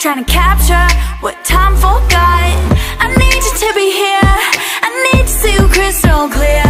Trying to capture what time forgot. I need you to be here. I need to see you crystal clear.